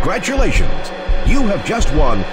Congratulations! You have just won